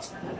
out.